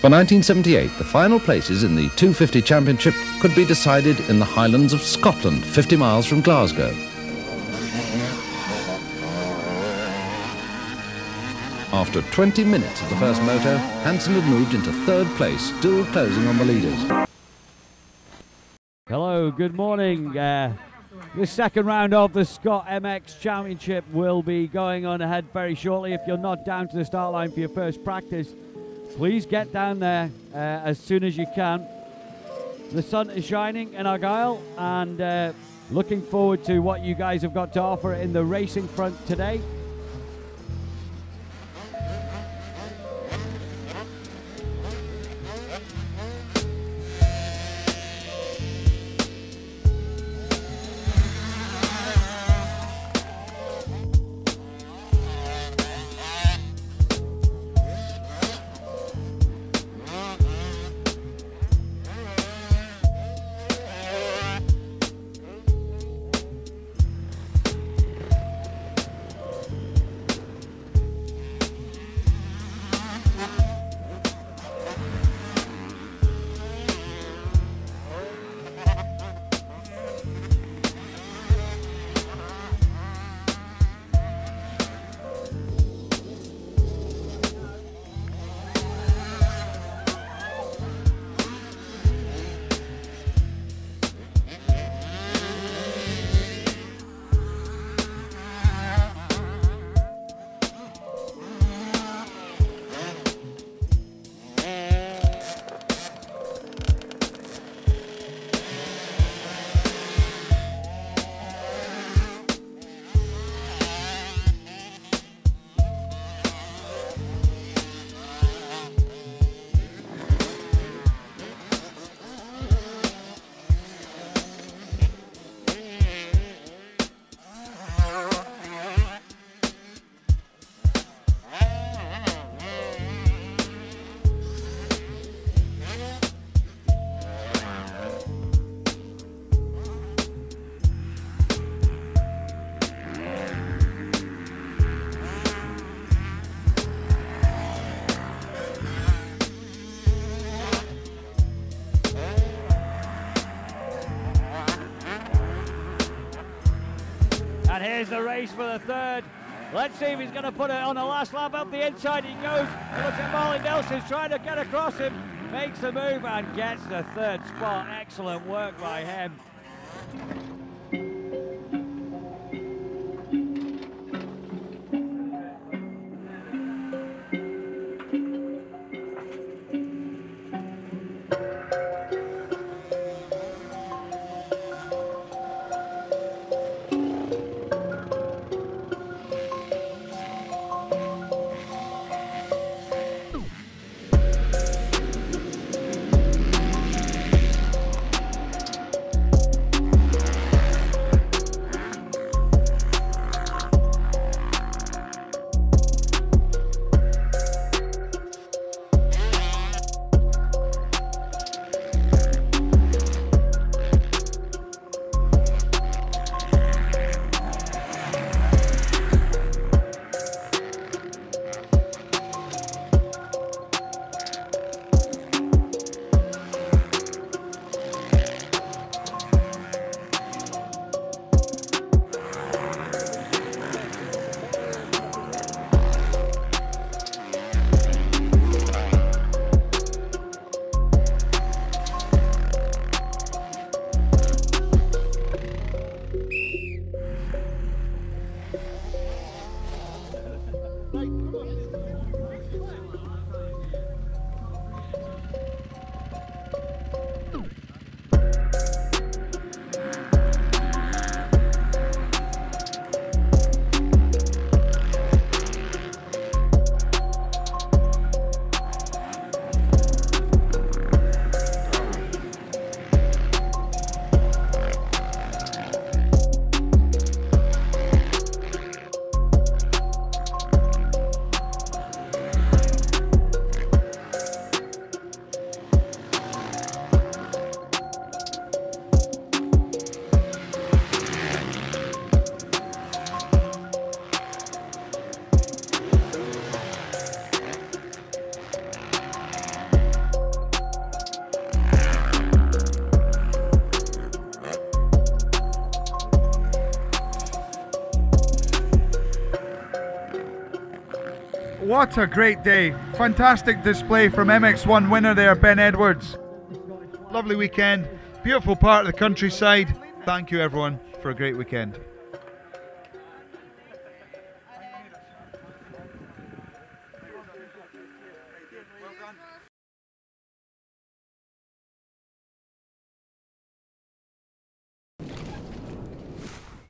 For 1978, the final places in the 250 Championship could be decided in the Highlands of Scotland, 50 miles from Glasgow. After 20 minutes of the first moto, Hansen had moved into third place, still closing on the leaders. Hello, good morning. Uh, the second round of the ScotMX Championship will be going on ahead very shortly. If you're not down to the start line for your first practice, please get down there uh, as soon as you can. The sun is shining in Argyll and uh, looking forward to what you guys have got to offer in the racing front today. And here's the race for the third. Let's see if he's going to put it on the last lap up the inside. He goes. Looks at Marley Nelson's trying to get across him. Makes the move and gets the third spot. Excellent work by him. Right, What a great day. Fantastic display from MX1 winner there, Ben Edwards. Lovely weekend. Beautiful part of the countryside. Thank you, everyone, for a great weekend.